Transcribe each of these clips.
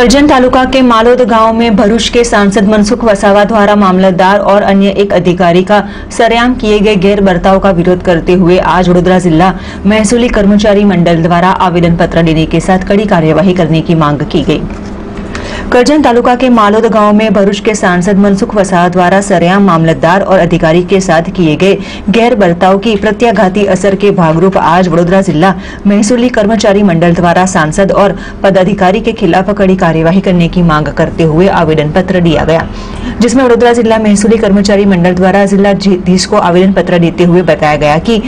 करजन तालुका के मालोद गाँव में भरूच के सांसद मनसुख वसावा द्वारा मामलतदार और अन्य एक अधिकारी का सरेआम किए गए गैर बर्ताव का विरोध करते हुए आज वडोदरा जिला महसूली कर्मचारी मंडल द्वारा आवेदन पत्र देने के साथ कड़ी कार्यवाही करने की मांग की गई। करजन तालुका के मालोद गाँव में भरूच के सांसद मनसुख वसाह द्वारा सरेआम मामलतदार और अधिकारी के साथ किए गए गैर बर्ताव की प्रत्याघाती असर के भागरूप आज वडोदरा जिला महसूली कर्मचारी मंडल द्वारा सांसद और पदाधिकारी के खिलाफ कड़ी कार्यवाही करने की मांग करते हुए आवेदन पत्र दिया गया। जिसमें वडोदरा जिला महसूली कर्मचारी मंडल द्वारा जिलाधीश को आवेदन पत्र देते हुए बताया गया कि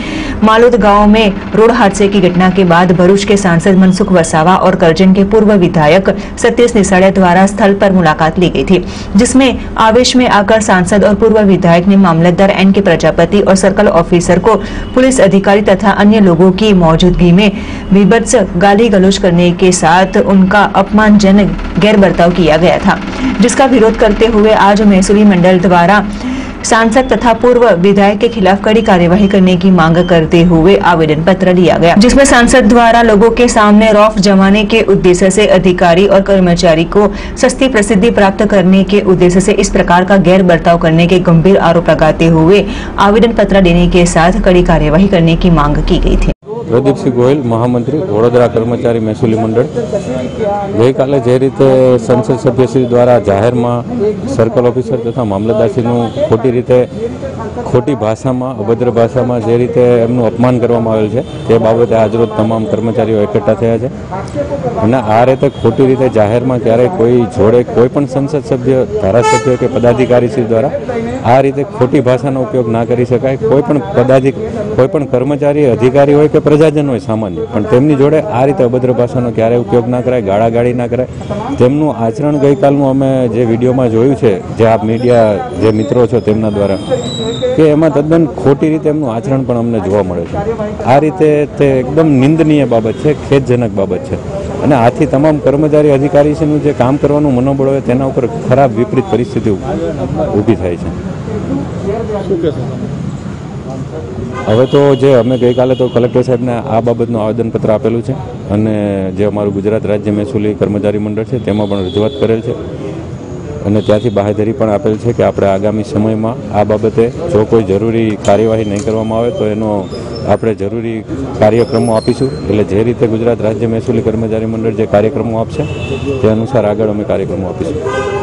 मालोद गाँव में रोड हादसे की घटना के बाद भरूच के सांसद मनसुख वसावा और करजन के पूर्व विधायक सतीश निसाड़िया द्वारा स्थल पर मुलाकात ली गई थी, जिसमें आवेश में आकर सांसद और पूर्व विधायक ने मामलतदार एन के प्रजापति और सर्कल ऑफिसर को पुलिस अधिकारी तथा अन्य लोगों की मौजूदगी में विभत्स गाली गलोच करने के साथ उनका अपमानजनक गैर बर्ताव किया गया था, जिसका विरोध करते हुए आज महसूली मंडल द्वारा सांसद तथा पूर्व विधायक के खिलाफ कड़ी कार्यवाही करने की मांग करते हुए आवेदन पत्र लिया गया, जिसमें सांसद द्वारा लोगों के सामने रौफ जमाने के उद्देश्य से अधिकारी और कर्मचारी को सस्ती प्रसिद्धि प्राप्त करने के उद्देश्य से इस प्रकार का गैर बर्ताव करने के गंभीर आरोप लगाते हुए आवेदन पत्र देने के साथ कड़ी कार्यवाही करने की मांग की गई थी। પ્રદીપસિંહ ગોયલ, મહામંત્રી, વડોદરા કર્મચારી મહેસૂલી મંડળ. ગઈકાલે જે રીતે સંસદ સભ્યશ્રી દ્વારા જાહેરમાં સર્કલ ઓફિસર તથા મામલતદારશ્રીનું ખોટી રીતે, ખોટી ભાષામાં, અભદ્ર ભાષામાં જે રીતે એમનું અપમાન કરવામાં આવેલ છે, તે બાબતે આજરોજ તમામ કર્મચારીઓ એકઠા થયા છે. અને આ રીતે ખોટી રીતે જાહેરમાં ક્યારેય કોઈ જોડે કોઈ પણ સંસદ સભ્ય, ધારાસભ્ય કે પદાધિકારીશ્રી દ્વારા આ રીતે ખોટી ભાષાનો ઉપયોગ ના કરી શકાય. કોઈ પણ પદાધિક કોઈ પણ કર્મચારી, અધિકારી હોય કે પ્રજાજન હોય સામાન્ય, પણ તેમની જોડે આ રીતે અભદ્ર ભાષાનો ક્યારેય ઉપયોગ ના કરાય, ગાળાગાળી ના કરાય. તેમનું આચરણ ગઈકાલનું અમે જે વિડીયોમાં જોયું છે, જે આપ મીડિયા, જે મિત્રો છો તેમના દ્વારા, કે એમાં તદ્દન ખોટી રીતે એમનું આચરણ પણ અમને જોવા મળે છે. આ રીતે તે એકદમ નિંદનીય બાબત છે, ખેદજનક બાબત છે. અને આથી તમામ કર્મચારી અધિકારીનું જે કામ કરવાનું મનોબળ હોય તેના ઉપર ખરાબ વિપરીત પરિસ્થિતિ ઊભી થાય છે. હવે તો જે અમે ગઈકાલે તો કલેક્ટર સાહેબને આ બાબતનું આવેદનપત્ર આપેલું છે અને જે અમારું ગુજરાત રાજ્ય મહેસૂલી કર્મચારી મંડળ છે તેમાં પણ રજૂઆત કરેલ છે. અને ત્યાંથી બાહેધરી પણ આપેલ છે કે આપણે આગામી સમયમાં આ બાબતે જો કોઈ જરૂરી કાર્યવાહી નહીં કરવામાં આવે તો એનો આપણે જરૂરી કાર્યક્રમો આપીશું. એટલે જે રીતે ગુજરાત રાજ્ય મહેસૂલી કર્મચારી મંડળ જે કાર્યક્રમો આપશે તે અનુસાર આગળ અમે કાર્યક્રમો આપીશું.